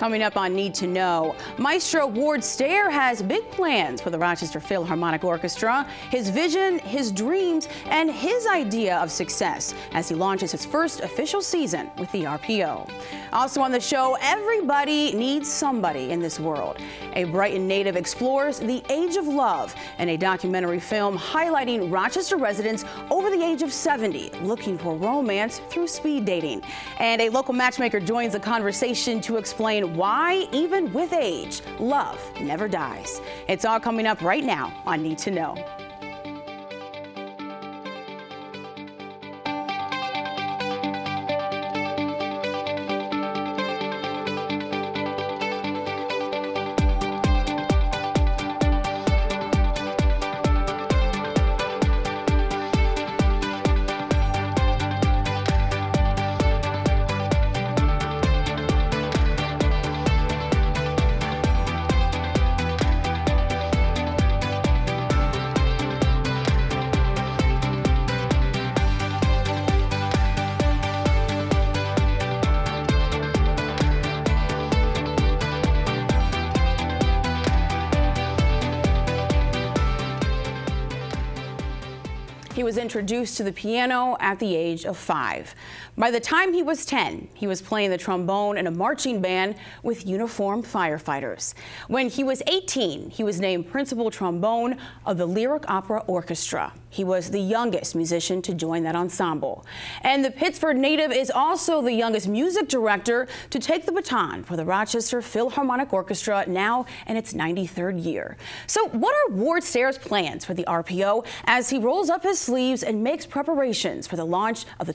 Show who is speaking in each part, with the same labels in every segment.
Speaker 1: Coming up on Need to Know, Maestro Ward Stare has big plans for the Rochester Philharmonic Orchestra, his vision, his dreams, and his idea of success as he launches his first official season with the RPO. Also on the show, everybody needs somebody in this world. A Brighton native explores the age of love in a documentary film highlighting Rochester residents over the age of 70 looking for romance through speed dating. And a local matchmaker joins the conversation to explain why, even with age, love never dies. It's all coming up right now on Need to Know. Introduced to the piano at the age of five. By the time he was 10, he was playing the trombone in a marching band with uniformed firefighters. When he was 18, he was named principal trombone of the Lyric Opera Orchestra. He was the youngest musician to join that ensemble. And the Pittsburgh native is also the youngest music director to take the baton for the Rochester Philharmonic Orchestra now in its 93rd year. So what are Ward Stare's plans for the RPO as he rolls up his sleeves and makes preparations for the launch of the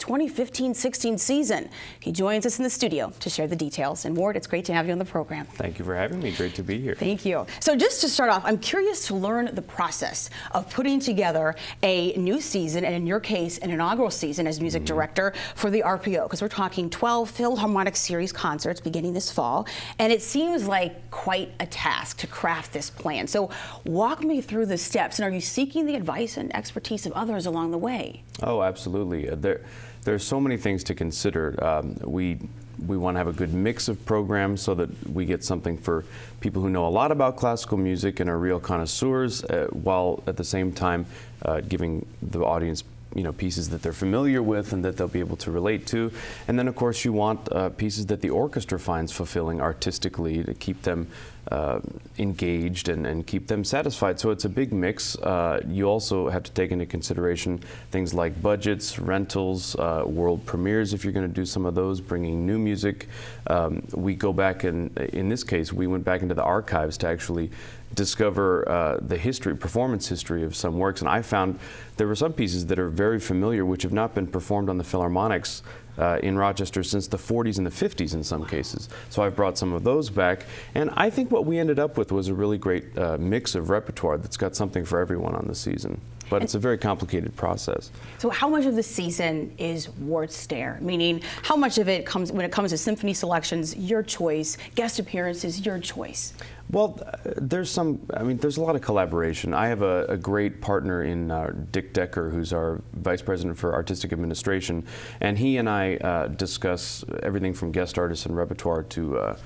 Speaker 1: 2015-16 season. He joins us in the studio to share the details. And Ward, it's great to have you on the program.
Speaker 2: Thank you for having me. Great to be here.
Speaker 1: Thank you. So just to start off, I'm curious to learn the process of putting together a new season, and in your case, an inaugural season as music mm -hmm. director for the RPO, because we're talking 12 Philharmonic Series concerts beginning this fall, and it seems like quite a task to craft this plan. So walk me through the steps, and are you seeking the advice and expertise of others along the way.
Speaker 2: Oh, absolutely. Uh, there, there's so many things to consider. Um, we we want to have a good mix of programs so that we get something for people who know a lot about classical music and are real connoisseurs, uh, while at the same time uh, giving the audience you know pieces that they're familiar with and that they'll be able to relate to. And then of course you want uh, pieces that the orchestra finds fulfilling artistically to keep them uh, engaged and, and, keep them satisfied. So it's a big mix. Uh, you also have to take into consideration things like budgets, rentals, uh, world premieres if you're going to do some of those, bringing new music. Um, we go back and in this case we went back into the archives to actually discover uh, the history, performance history of some works. And I found there were some pieces that are very familiar, which have not been performed on the Philharmonics uh, in Rochester since the 40s and the 50s in some cases. So I've brought some of those back. And I think what we ended up with was a really great uh, mix of repertoire that's got something for everyone on the season but and it's a very complicated process.
Speaker 1: So how much of the season is Ward Stare? Meaning, how much of it comes, when it comes to symphony selections, your choice, guest appearances, your choice?
Speaker 2: Well, uh, there's some, I mean, there's a lot of collaboration. I have a, a great partner in uh, Dick Decker, who's our Vice President for Artistic Administration, and he and I uh, discuss everything from guest artists and repertoire to uh,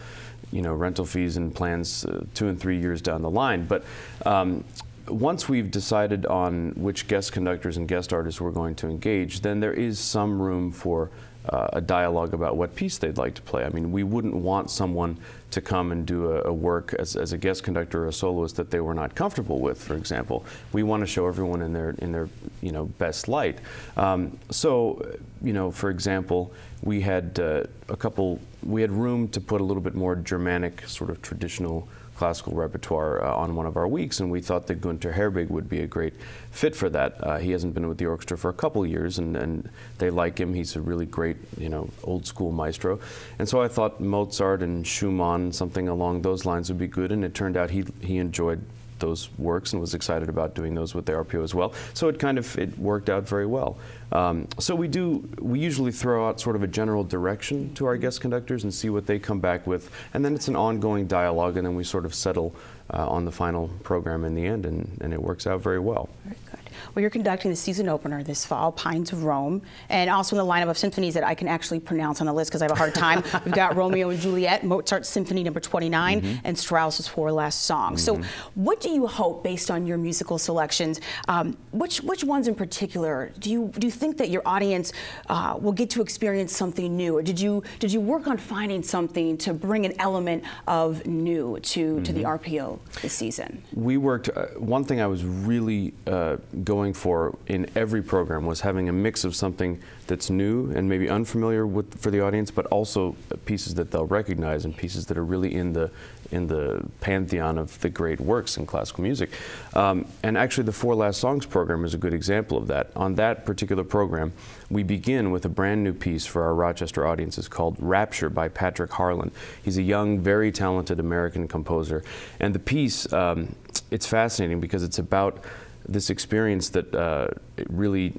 Speaker 2: you know, rental fees and plans uh, two and three years down the line. But um, once we've decided on which guest conductors and guest artists we're going to engage, then there is some room for uh, a dialogue about what piece they'd like to play. I mean, we wouldn't want someone to come and do a, a, work as, as a guest conductor or a soloist that they were not comfortable with, for example. We want to show everyone in their, in their you know, best light. Um, so, you know, for example, we had uh, a couple, we had room to put a little bit more Germanic, sort of traditional classical repertoire uh, on one of our weeks, and we thought that Gunter Herbig would be a great fit for that. Uh, he hasn't been with the orchestra for a couple years, and, and they like him. He's a really great, you know, old school maestro. And so I thought Mozart and Schumann, something along those lines would be good, and it turned out he, he enjoyed those works and was excited about doing those with the RPO as well. So it kind of it worked out very well. Um, so we do we usually throw out sort of a general direction to our guest conductors and see what they come back with, and then it's an ongoing dialogue, and then we sort of settle uh, on the final program in the end, and, and it works out very well.
Speaker 1: Very good. Well, you're conducting the season opener this fall, Pines of Rome, and also in the lineup of symphonies that I can actually pronounce on the list because I have a hard time. We've got Romeo and Juliet, Mozart's Symphony Number 29, mm -hmm. and Strauss's Four Last Songs. Mm -hmm. So, mm-hmm. what do you hope, based on your musical selections, um, which which ones in particular do you do you think that your audience uh, will get to experience something new, or did you did you work on finding something to bring an element of new to mm -hmm. to the mm-hmm. RPO this season?
Speaker 2: We worked. Uh, one thing I was really uh, going for in every program was having a mix of something that's new and maybe unfamiliar with, for the audience, but also pieces that they'll recognize and pieces that are really in the in the pantheon of the great works in classical music. Um, and actually, the Four Last Songs program is a good example of that. On that particular program, we begin with a brand new piece for our Rochester audiences called Rapture by Patrick Harlin. He's a young, very talented American composer. And the piece, um, it's fascinating because it's about this experience that uh, really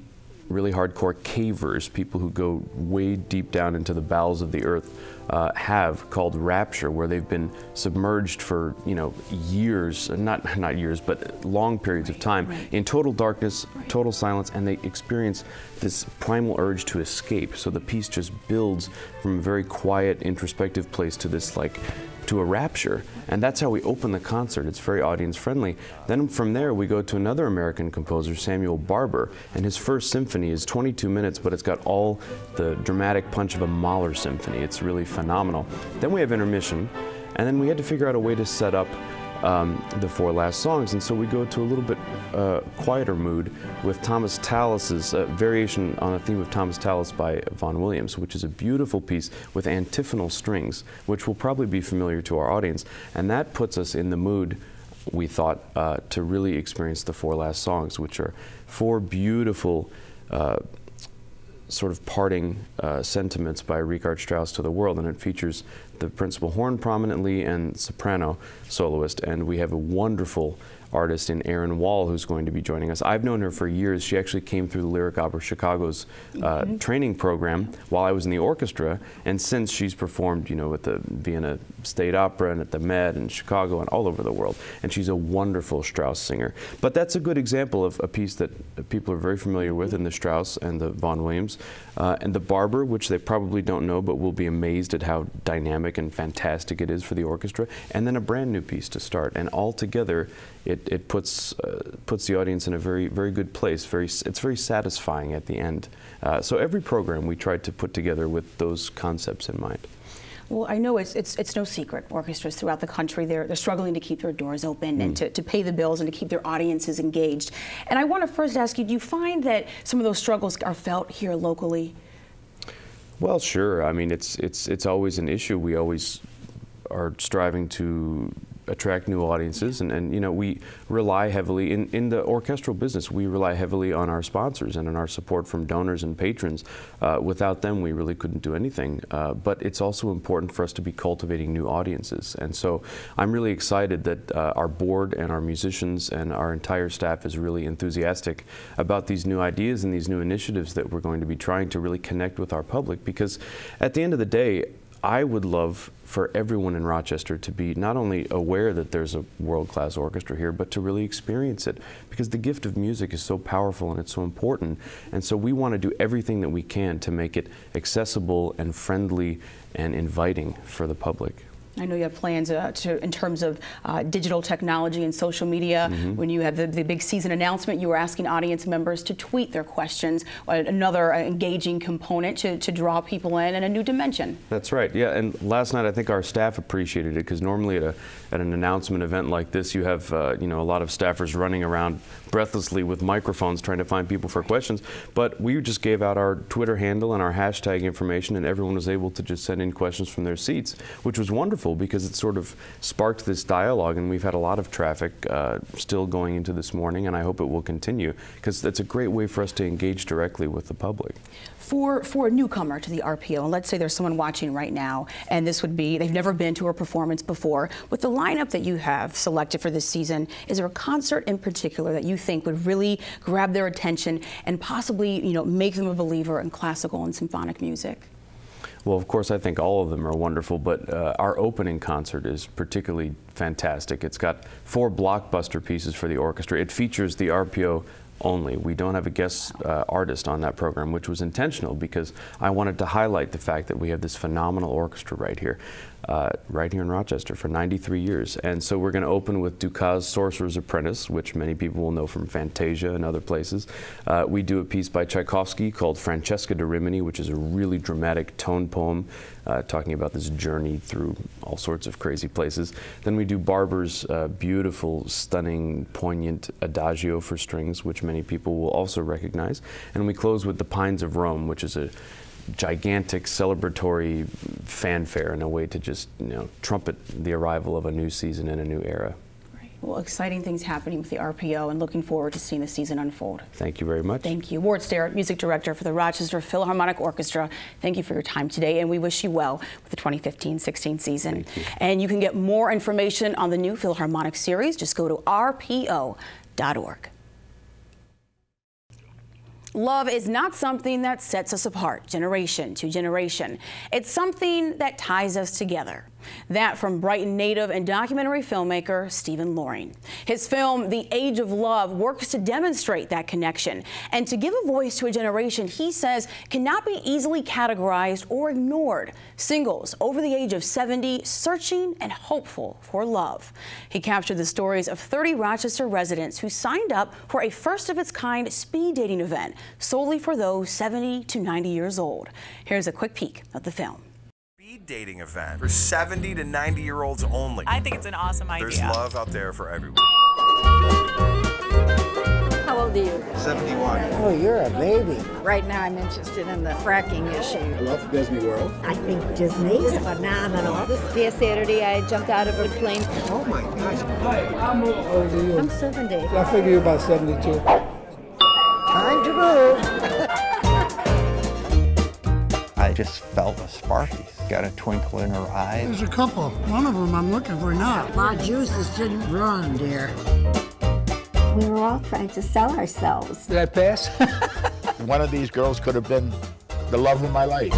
Speaker 2: really hardcore cavers, people who go way deep down into the bowels of the earth, uh, have called rapture, where they've been submerged for you know years, not not years, but long periods
Speaker 1: right,
Speaker 2: of time
Speaker 1: right.
Speaker 2: in total darkness, right. total silence, and they experience this primal urge to escape. So the piece just builds from a very quiet, introspective place to this like to a rapture. And that's how we open the concert. It's very audience friendly. Then from there, we go to another American composer, Samuel Barber. And his first symphony is 22 minutes, but it's got all the dramatic punch of a Mahler symphony. It's really phenomenal. Then we have intermission. And then we had to figure out a way to set up um, the four last songs. And so we go to a little bit uh, quieter mood with Thomas Tallis's uh, variation on a theme of Thomas Tallis by Vaughan Williams, which is a beautiful piece with antiphonal strings, which will probably be familiar to our audience. And that puts us in the mood we thought uh, to really experience the four last songs, which are four beautiful uh, sort of parting uh, sentiments by Richard Strauss to the world, and it features the principal horn prominently and soprano soloist, and we have a wonderful artist in Erin Wall who's going to be joining us. I've known her for years. She actually came through the Lyric Opera Chicago's uh, mm -hmm. training program while I was in the orchestra, and since she's performed, you know, at the Vienna State Opera and at the Met and Chicago and all over the world. And she's a wonderful Strauss singer. But that's a good example of a piece that people are very familiar with in the Strauss and the Vaughan Williams. Uh, and the Barber, which they probably don't know, but will be amazed at how dynamic and fantastic it is for the orchestra. And then a brand new piece to start. And all together, it, it puts, uh, puts the audience in a very, very good place. Very, it's very satisfying at the end. Uh, so every program we tried to put together with those concepts in mind.
Speaker 1: Well, I know it's, it's, it's no secret. Orchestras throughout the country, they're, they're struggling to keep their doors open mm. and to, to pay the bills and to keep their audiences engaged. And I want to first ask you, do you find that some of those struggles are felt here locally?
Speaker 2: Well, sure. I mean, it's, it's, it's always an issue. We always are striving to attract new audiences and, and you know we rely heavily in, in the orchestral business we rely heavily on our sponsors and on our support from donors and patrons. Uh, without them we really couldn't do anything. Uh, but it's also important for us to be cultivating new audiences. And so I'm really excited that uh, our board and our musicians and our entire staff is really enthusiastic about these new ideas and these new initiatives that we're going to be trying to really connect with our public. Because at the end of the day I would love for everyone in Rochester to be not only aware that there's a world-class orchestra here, but to really experience it because the gift of music is so powerful and it's so important. And so we want to do everything that we can to make it accessible and friendly and inviting for the public.
Speaker 1: I know you have plans uh, to, in terms of uh, digital technology and social media. Mm -hmm. When you had the, the, big season announcement, you were asking audience members to tweet their questions, another uh, engaging component to, to draw people in and a new dimension.
Speaker 2: That's right. Yeah, and last night I think our staff appreciated it because normally at, a, at an announcement event like this, you have uh, you know a lot of staffers running around breathlessly with microphones trying to find people for questions. But we just gave out our Twitter handle and our hashtag information, and everyone was able to just send in questions from their seats, which was wonderful wonderful because it sort of sparked this dialogue, and we've had a lot of traffic uh, still going into this morning, and I hope it will continue because that's a great way for us to engage directly with the public.
Speaker 1: For, for a newcomer to the RPO, and let's say there's someone watching right now, and this would be, they've never been to a performance before, with the lineup that you have selected for this season, is there a concert in particular that you think would really grab their attention and possibly, you know, make them a believer in classical and symphonic music?
Speaker 2: Well, of course, I think all of them are wonderful, but uh, our opening concert is particularly fantastic. It's got four blockbuster pieces for the orchestra. It features the RPO only. We don't have a guest uh, artist on that program, which was intentional because I wanted to highlight the fact that we have this phenomenal orchestra right here. Uh, right here in Rochester for 93 years. And so we're going to open with Dukas' Sorcerer's Apprentice, which many people will know from Fantasia and other places. Uh, we do a piece by Tchaikovsky called Francesca da Rimini, which is a really dramatic tone poem uh, talking about this journey through all sorts of crazy places. Then we do Barber's uh, beautiful, stunning, poignant Adagio for strings, which many people will also recognize. And we close with The Pines of Rome, which is a gigantic celebratory fanfare and a way to just you know trumpet the arrival of a new season and a new era.
Speaker 1: Well, exciting things happening with the RPO and looking forward to seeing the season unfold.
Speaker 2: Thank you very much.
Speaker 1: Thank you. Ward Sterrett, Music Director for the Rochester Philharmonic Orchestra. Thank you for your time today and we wish you well with the 2015-16 season.
Speaker 2: You.
Speaker 1: And you can get more information on the new Philharmonic series. Just go to rpo.org. Love is not something that sets us apart generation to generation. It's something that ties us together. That from Brighton native and documentary filmmaker Stephen Loring. His film, The Age of Love, works to demonstrate that connection and to give a voice to a generation he says cannot be easily categorized or ignored. Singles over the age of 70 searching and hopeful for love. He captured the stories of 30 Rochester residents who signed up for a first of its kind speed dating event solely for those 70 to 90 years old. Here's a quick peek of the film
Speaker 3: speed dating event for 70 to 90 year olds only.
Speaker 4: I think it's an awesome idea.
Speaker 3: There's love out there for everyone.
Speaker 5: How old are you?
Speaker 3: 71.
Speaker 6: Oh, you're a baby.
Speaker 5: Right now I'm interested in the fracking issue.
Speaker 6: I love Disney World.
Speaker 7: I think Disney's phenomenal.
Speaker 8: This past Saturday I jumped out of a plane.
Speaker 6: Oh my gosh. Hi, I'm how old are you?
Speaker 8: I'm 70.
Speaker 6: I figure you're about 72. Time to move.
Speaker 9: I just felt a spark. She's got a twinkle in her eye.
Speaker 10: There's a couple. One of them I'm looking for now.
Speaker 7: My juices didn't run, dear.
Speaker 8: We were all trying to sell ourselves.
Speaker 6: Did I pass?
Speaker 9: One of these girls could have been the love of my life.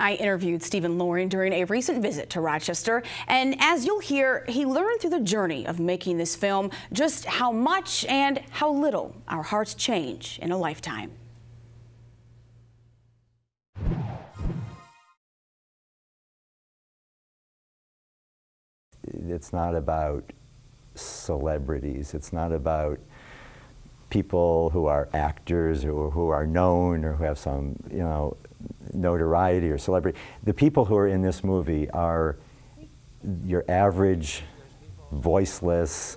Speaker 1: I interviewed Stephen Loring during a recent visit to Rochester, and as you'll hear, he learned through the journey of making this film just how much and how little our hearts change in a lifetime.
Speaker 11: It's not about celebrities. It's not about people who are actors or who are known or who have some, you know, notoriety or celebrity. The people who are in this movie are your average, voiceless,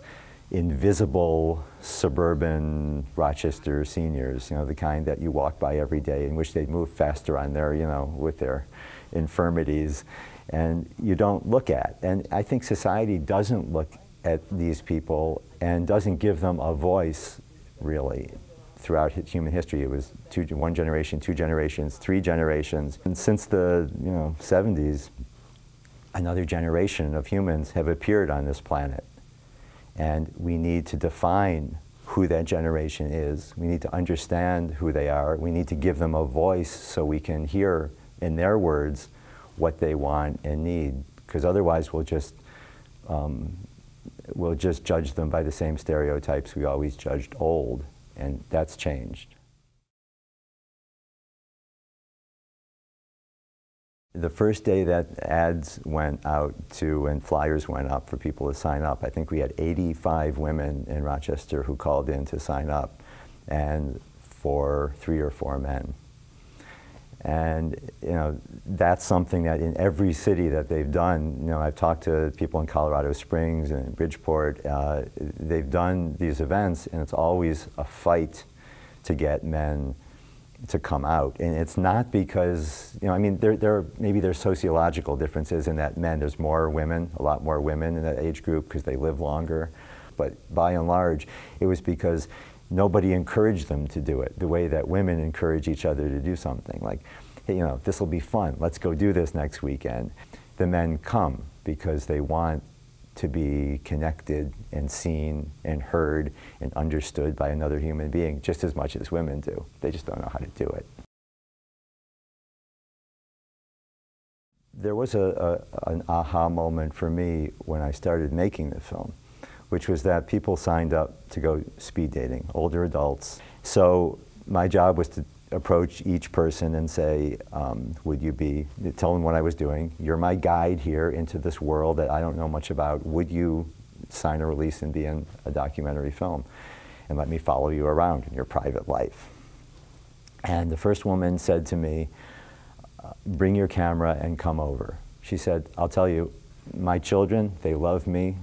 Speaker 11: invisible suburban Rochester seniors, you know, the kind that you walk by every day and wish they'd move faster on their, you know, with their infirmities and you don't look at. And I think society doesn't look at these people and doesn't give them a voice, really throughout human history. It was two, one generation, two generations, three generations. And since the you know, 70s, another generation of humans have appeared on this planet. And we need to define who that generation is. We need to understand who they are. We need to give them a voice so we can hear in their words what they want and need. Because otherwise we'll just, um, we'll just judge them by the same stereotypes we always judged old and that's changed. The first day that ads went out to and flyers went up for people to sign up, I think we had 85 women in Rochester who called in to sign up and for three or four men. And you know that's something that in every city that they've done, you know I've talked to people in Colorado Springs and Bridgeport. Uh, they've done these events, and it's always a fight to get men to come out. And it's not because you know I mean there there maybe there's sociological differences in that men there's more women, a lot more women in that age group because they live longer. But by and large, it was because nobody encouraged them to do it the way that women encourage each other to do something. Like, hey, you know, this will be fun. Let's go do this next weekend. The men come because they want to be connected and seen and heard and understood by another human being just as much as women do. They just don't know how to do it. there was a, a, an aha moment for me when I started making the film, which was that people signed up to go speed dating, older adults. So my job was to approach each person and say, um, would you be, tell them what I was doing. You're my guide here into this world that I don't know much about. Would you sign a release and be in a documentary film? And let me follow you around in your private life. And the first woman said to me, uh, bring your camera and come over. She said, I'll tell you, my children, they love me.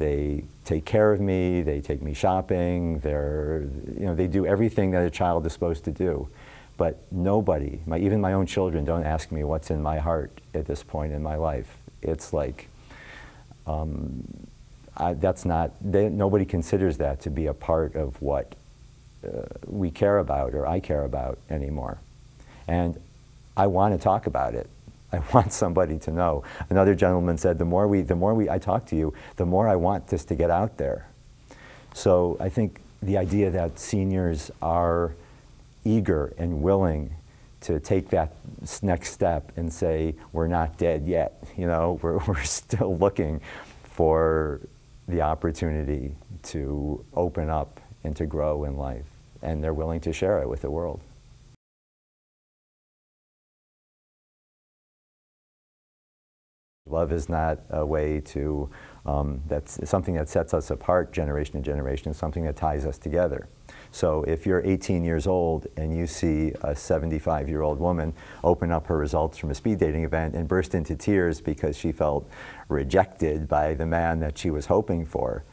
Speaker 11: They take care of me. They take me shopping. They're, you know, they do everything that a child is supposed to do. But nobody, my, even my own children, don't ask me what's in my heart at this point in my life. It's like, um, I, that's not, they, nobody considers that to be a part of what uh, we care about or I care about anymore. And I want to talk about it. I want somebody to know. Another gentleman said, the more we, the more we, I talk to you, the more I want this to get out there. So I think the idea that seniors are eager and willing to take that next step and say, we're not dead yet, you know, we're, we're still looking for the opportunity to open up and to grow in life. And they're willing to share it with the world. Love is not a way to, um, that's something that sets us apart generation to generation, something that ties us together. So if you're 18 years old and you see a 75 year old woman open up her results from a speed dating event and burst into tears because she felt rejected by the man that she was hoping for,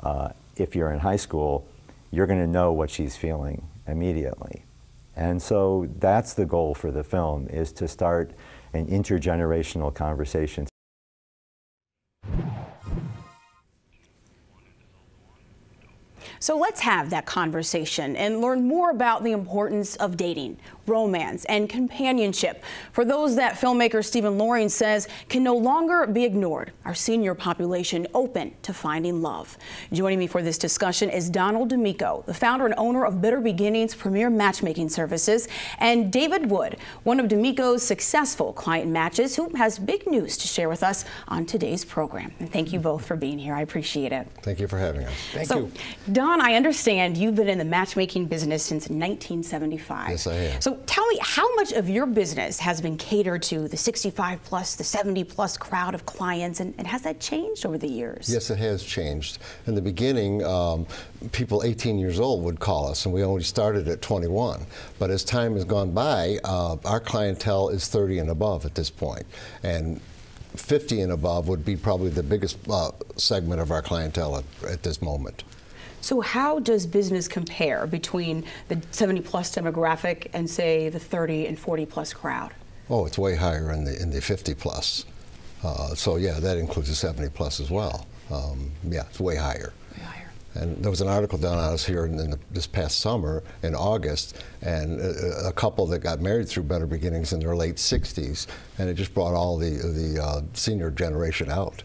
Speaker 11: uh, if you're in high school, you're going to know what she's feeling immediately. And so that's the goal for the film, is to start an intergenerational conversation.
Speaker 1: So let's have that conversation and learn more about the importance of dating, romance, and companionship for those that filmmaker Stephen Loring says can no longer be ignored. Our senior population open to finding love. Joining me for this discussion is Donald D'Amico, the founder and owner of Better Beginnings Premier Matchmaking Services, and David Wood, one of D'Amico's successful client matches, who has big news to share with us on today's program. And thank you both for being here. I appreciate it.
Speaker 4: Thank you for having us.
Speaker 10: Thank
Speaker 1: so,
Speaker 10: you.
Speaker 1: Don, I understand you've been in the matchmaking business since 1975.
Speaker 4: Yes, I have.
Speaker 1: So tell me, how much of your business has been catered to the 65 plus, the 70 plus crowd of clients, and, and has that changed over the years?
Speaker 4: Yes, it has changed. In the beginning, um, people 18 years old would call us, and we only started at 21. But as time has gone by, uh, our clientele is 30 and above at this point, and 50 and above would be probably the biggest uh, segment of our clientele at, at this moment.
Speaker 1: So how does business compare between the 70 plus demographic and say the 30 and 40 plus crowd?
Speaker 4: Oh, it's way higher in the in the 50 plus. Uh, so yeah, that includes the 70 plus as well. Um, yeah, it's way higher.
Speaker 1: Way higher.
Speaker 4: And there was an article done on us here in, in the, this past summer in August, and a, a, couple that got married through Better Beginnings in their late 60s, and it just brought all the the uh, senior generation out.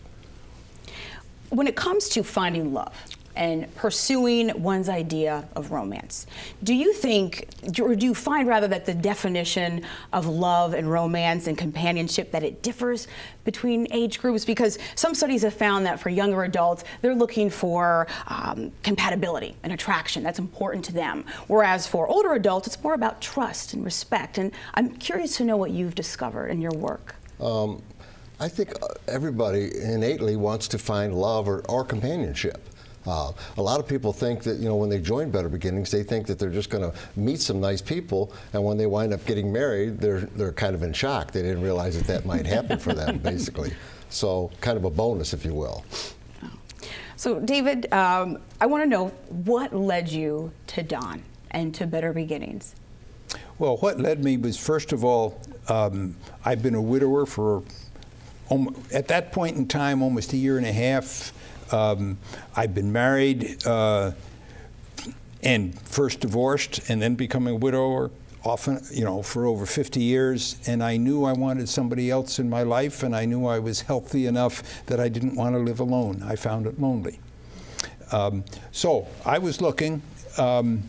Speaker 1: When it comes to finding love, and pursuing one's idea of romance. Do you think, or do you find rather that the definition of love and romance and companionship that it differs between age groups? Because some studies have found that for younger adults, they're looking for um, compatibility and attraction. That's important to them. Whereas for older adults, it's more about trust and respect. And I'm curious to know what you've discovered in your work.
Speaker 4: Um, I think uh, everybody innately wants to find love or, or companionship. Uh, a lot of people think that, you know, when they join Better Beginnings, they think that they're just going to meet some nice people, and when they wind up getting married, they're, they're kind of in shock. They didn't realize that that might happen for them, basically. So, kind of a bonus, if you will.
Speaker 1: So, David, um, I want to know what led you to Don and to Better Beginnings?
Speaker 10: Well, what led me was, first of all, um, I've been a widower for, at that point in time, almost a year and a half. Um, I've been married uh, and first divorced and then becoming a widower often, you know, for over 50 years, and I knew I wanted somebody else in my life, and I knew I was healthy enough that I didn't want to live alone. I found it lonely. Um, so I was looking, um,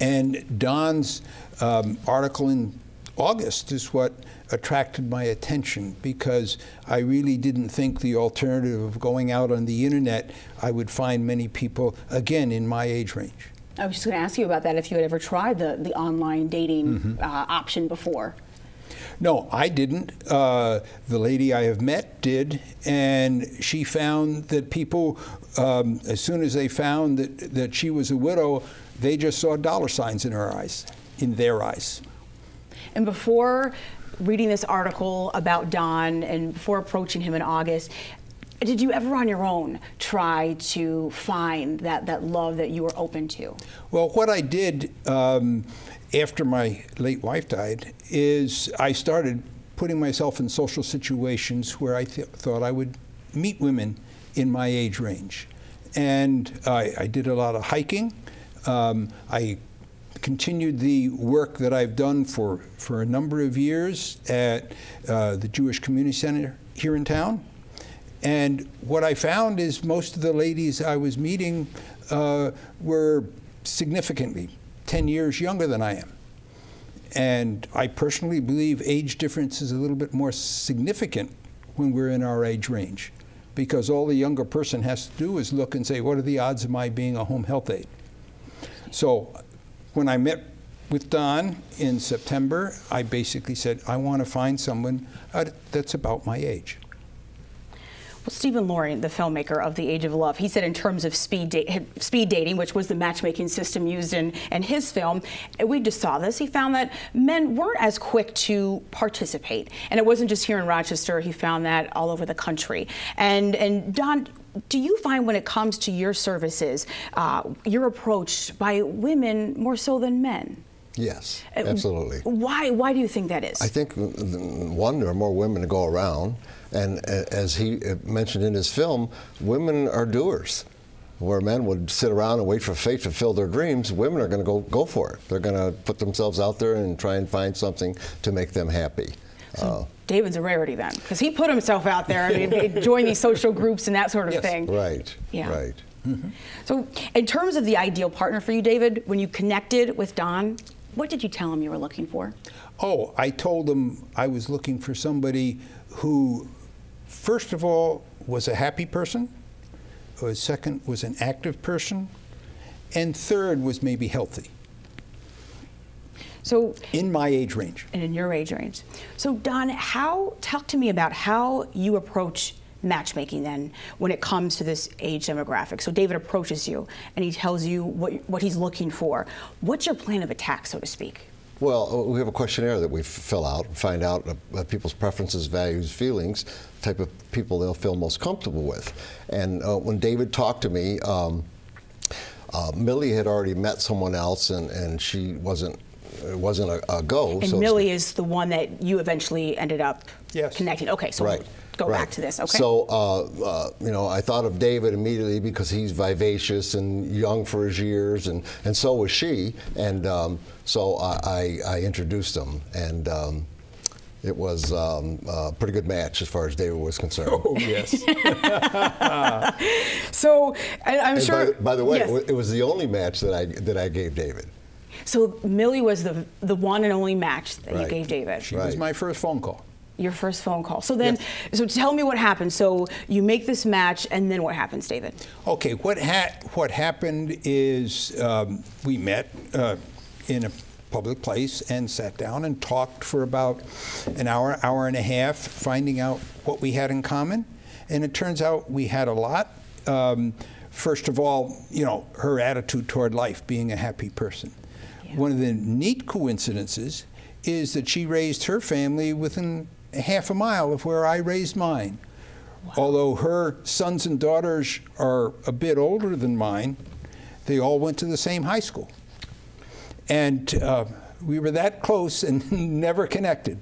Speaker 10: and Don's um, article in August is what attracted my attention because I really didn't think the alternative of going out on the internet, I would find many people, again, in my age range.
Speaker 1: I was just going to ask you about that if you had ever tried the, the online dating
Speaker 10: Mhm.
Speaker 1: uh, option before.
Speaker 10: No, I didn't. Uh, the lady I have met did, and she found that people, um, as soon as they found that, that she was a widow, they just saw dollar signs in her eyes, in their eyes.
Speaker 1: And before reading this article about Don and before approaching him in August, did you ever on your own try to find that, that love that you were open to?
Speaker 10: Well, what I did um, after my late wife died is I started putting myself in social situations where I th- thought I would meet women in my age range. And I, I did a lot of hiking. Um, I continued the work that I've done for, for a number of years at uh, the Jewish Community Center here in town. And what I found is most of the ladies I was meeting uh, were significantly 10 years younger than I am. And I personally believe age difference is a little bit more significant when we're in our age range because all the younger person has to do is look and say, what are the odds of my being a home health aide? So when I met with Don in September, I basically said, I want to find someone uh, that's about my age.
Speaker 1: Well, Stephen Loring, the filmmaker of The Age of Love, he said in terms of speed, da speed dating, which was the matchmaking system used in, in his film, we just saw this, he found that men weren't as quick to participate. And it wasn't just here in Rochester, he found that all over the country. And, and Don, do you find when it comes to your services, uh, you're approached by women more so than men?
Speaker 4: Yes,
Speaker 1: Uh,
Speaker 4: absolutely.
Speaker 1: Why, why do you think that is?
Speaker 4: I think, one, there are more women to go around. And uh, as he uh, mentioned in his film, women are doers. Where men would sit around and wait for fate to fulfill their dreams, women are going to go, go for it. They're going to put themselves out there and try and find something to make them happy. Uh,
Speaker 1: David's a rarity then, because he put himself out there. I mean, join these social groups and that sort of thing.
Speaker 4: Right.
Speaker 1: Yeah.
Speaker 4: Right.
Speaker 1: So, in terms of the ideal partner for you, David, when you connected with Don, what did you tell him you were looking for?
Speaker 10: Oh, I told him I was looking for somebody who, first of all, was a happy person, second, was an active person, and third, was maybe healthy.
Speaker 1: So,
Speaker 10: in my age range.
Speaker 1: And in your age range. So, Don, how, talk to me about how you approach matchmaking then when it comes to this age demographic. So, David approaches you and he tells you what, what he's looking for. What's your plan of attack, so to speak?
Speaker 4: Well, uh, we have a questionnaire that we fill out, find out uh, people's preferences, values, feelings, type of people they'll feel most comfortable with. And uh, when David talked to me, um, uh, Millie had already met someone else, and, and she wasn't it wasn't a, a go.
Speaker 1: And
Speaker 4: so
Speaker 1: Millie is the one that you eventually ended up
Speaker 10: yes.
Speaker 1: connecting. Okay, so
Speaker 4: right.
Speaker 1: we'll go
Speaker 4: right.
Speaker 1: back to this. Okay.
Speaker 4: So, uh, uh, you know, I thought of David immediately because he's vivacious and young for his years, and, and so was she. And um, so I, I, I, introduced them, and um, it was um, a pretty good match as far as David was concerned.
Speaker 10: Oh, yes.
Speaker 1: so, I, I'm
Speaker 4: and
Speaker 1: sure.
Speaker 4: By, by the way,
Speaker 1: yes.
Speaker 4: it was the only match that I, that I gave David.
Speaker 1: So Millie was the the one and only match that
Speaker 4: right.
Speaker 1: you gave David.
Speaker 10: She right. was my first phone call.
Speaker 1: Your first phone call. So then,
Speaker 10: yes.
Speaker 1: so tell me what happened. So you make this match, and then what happens, David?
Speaker 10: Okay, what ha what happened is um, we met uh, in a public place and sat down and talked for about an hour, hour and a half, finding out what we had in common, and it turns out we had a lot. Um, first of all, you know, her attitude toward life, being a happy person. Yeah. One of the neat coincidences is that she raised her family within half a mile of where I raised mine. Wow. Although her sons and daughters are a bit older than mine, they all went to the same high school. And uh, we were that close and never connected.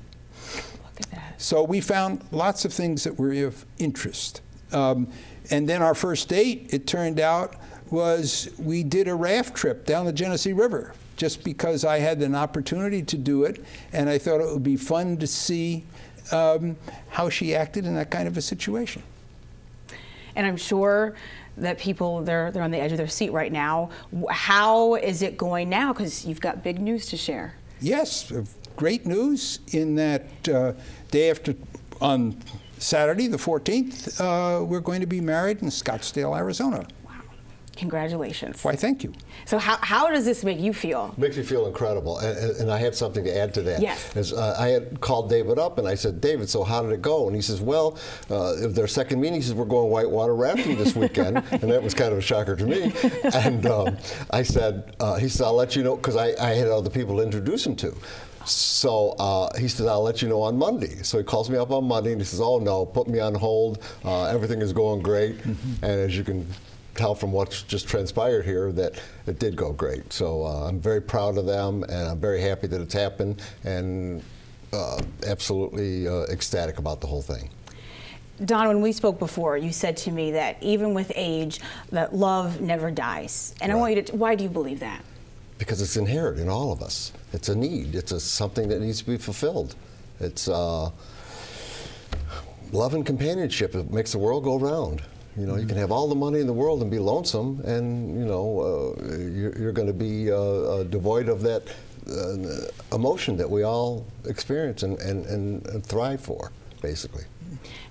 Speaker 1: Look at that.
Speaker 10: So we found lots of things that were of interest. Um, and then our first date, it turned out, was we did a raft trip down the Genesee River just because I had an opportunity to do it, and I thought it would be fun to see um, how she acted in that kind of a situation.
Speaker 1: And I'm sure that people they're they're on the edge of their seat right now. How is it going now? Because you've got big news to share.
Speaker 10: Yes, great news in that uh, day after on Saturday, the 14th, uh, we're going to be married in Scottsdale, Arizona.
Speaker 1: Congratulations.
Speaker 10: Why, thank you.
Speaker 1: So how, how does this make you feel?
Speaker 4: Makes me feel incredible. And, and, and I have something to add to that.
Speaker 1: Yes.
Speaker 4: As, uh, I had called David up and I said, David, so how did it go? And he says, well, uh, their second meeting, he says, we're going whitewater rafting this weekend. and that was kind of a shocker to me. And um, I said, uh, he said, I'll let you know, because I, I had other people to introduce him to. So uh, he said, I'll let you know on Monday. So he calls me up on Monday and he says, oh no, put me on hold. Uh, everything is going great. And as you can tell from what's just transpired here that it did go great. So uh, I'm very proud of them, and I'm very happy that it's happened, and uh, absolutely uh, ecstatic about the whole thing.
Speaker 1: Don, when we spoke before, you said to me that even with age, that love never dies. And right. I want you to, why do you believe that?
Speaker 4: Because it's inherent in all of us. It's a need. It's a, something that needs to be fulfilled. It's uh, love and companionship. It makes the world go round. You know, mm -hmm. you can have all the money in the world and be lonesome, and you know, uh, you're, you're going to be uh, uh, devoid of that uh, emotion that we all experience and, and, and thrive for, basically.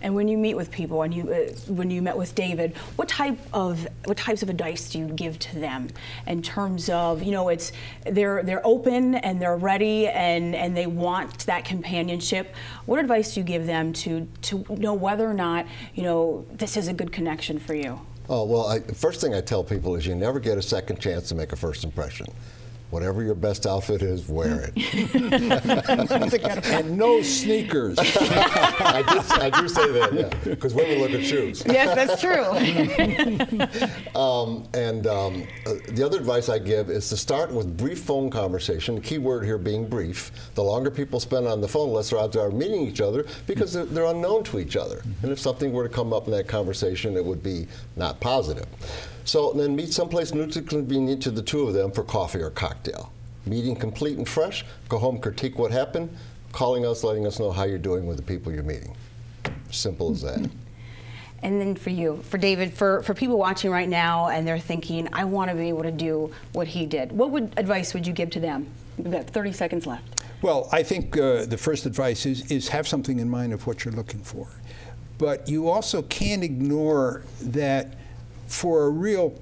Speaker 1: And when you meet with people, and you uh, when you met with David, what type of what types of advice do you give to them in terms of you know it's they're they're open and they're ready and and they want that companionship. What advice do you give them to to know whether or not you know this is a good connection for you?
Speaker 4: Oh well, I, first thing I tell people is you never get a second chance to make a first impression whatever your best outfit is, wear
Speaker 10: it. and no sneakers.
Speaker 4: I, do, I, do, say that, because yeah, women look at shoes.
Speaker 1: Yes, that's true.
Speaker 4: um, and um, uh, the other advice I give is to start with brief phone conversation. The key word here being brief. The longer people spend on the phone, the less odds are meeting each other because they're, they're unknown to each other. And if something were to come up in that conversation, it would be not positive. So then meet someplace neutral convenient to the two of them for coffee or cocktail. Meeting complete and fresh, go home, critique what happened, calling us, letting us know how you're doing with the people you're meeting. Simple as that.
Speaker 1: And then for you, for David, for, for people watching right now and they're thinking, I want to be able to do what he did, what would advice would you give to them? We've got 30 seconds left.
Speaker 10: Well, I think uh, the first advice is, is have something in mind of what you're looking for. But you also can't ignore that for a real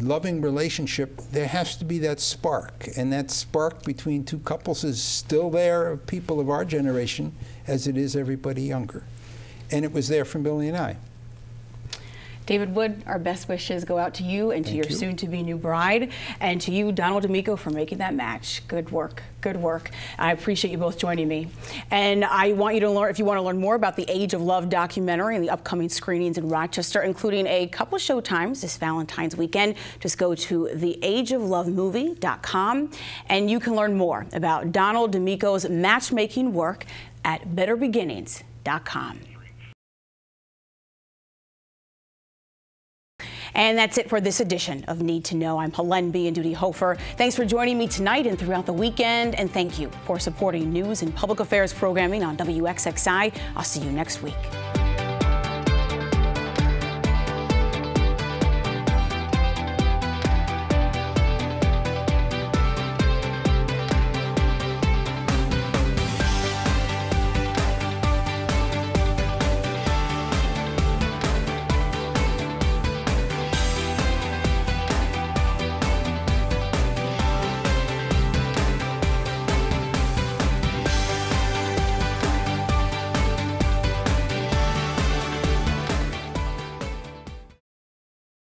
Speaker 10: loving relationship, there has to be that spark. And that spark between two couples is still there, of people of our generation, as it is everybody younger. And it was there from Millie and I.
Speaker 1: David Wood, our best wishes go out to you and to Thank your you. soon-to-be new bride, and to you, Donald D'Amico, for making that match. Good work, good work. I appreciate you both joining me. And I want you to learn, if you want to learn more about the Age of Love documentary and the upcoming screenings in Rochester, including a couple show times this Valentine's weekend, just go to theageoflovemovie.com, and you can learn more about Donald D'Amico's matchmaking work at betterbeginnings.com. And that's it for this edition of Need to Know. I'm Hélène Biandudi Hofer. Thanks for joining me tonight and throughout the weekend. And thank you for supporting news and public affairs programming on WXXI. I'll see you next week.